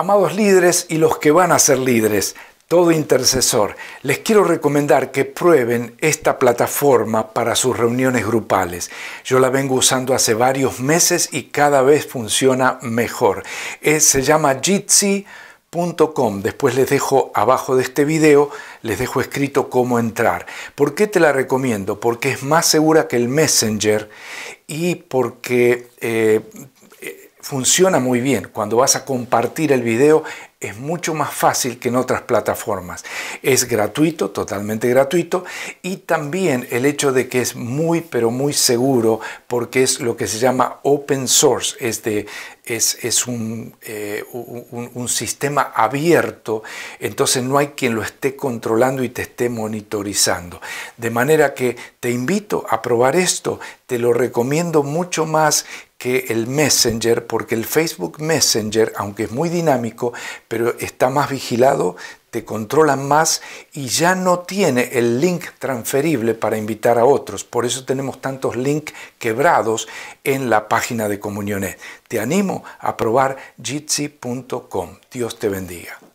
Amados líderes y los que van a ser líderes, todo intercesor, les quiero recomendar que prueben esta plataforma para sus reuniones grupales. Yo la vengo usando hace varios meses y cada vez funciona mejor. se llama Jitsi.com. Después les dejo abajo de este video, les dejo escrito cómo entrar. ¿Por qué te la recomiendo? Porque es más segura que el Messenger y porque eh, funciona muy bien. Cuando vas a compartir el video es mucho más fácil que en otras plataformas. Es gratuito, totalmente gratuito, y también el hecho de que es muy, pero muy seguro, porque es lo que se llama open source, es, de, es, es un, eh, un, un, sistema abierto, entonces no hay quien lo esté controlando y te esté monitorizando. De manera que te invito a probar esto, te lo recomiendo mucho más que el Messenger, porque el Facebook Messenger, aunque es muy dinámico, pero está más vigilado, te controlan más y ya no tiene el link transferible para invitar a otros. Por eso tenemos tantos links quebrados en la página de Comunionet. Te animo a probar jitsi.com. Dios te bendiga.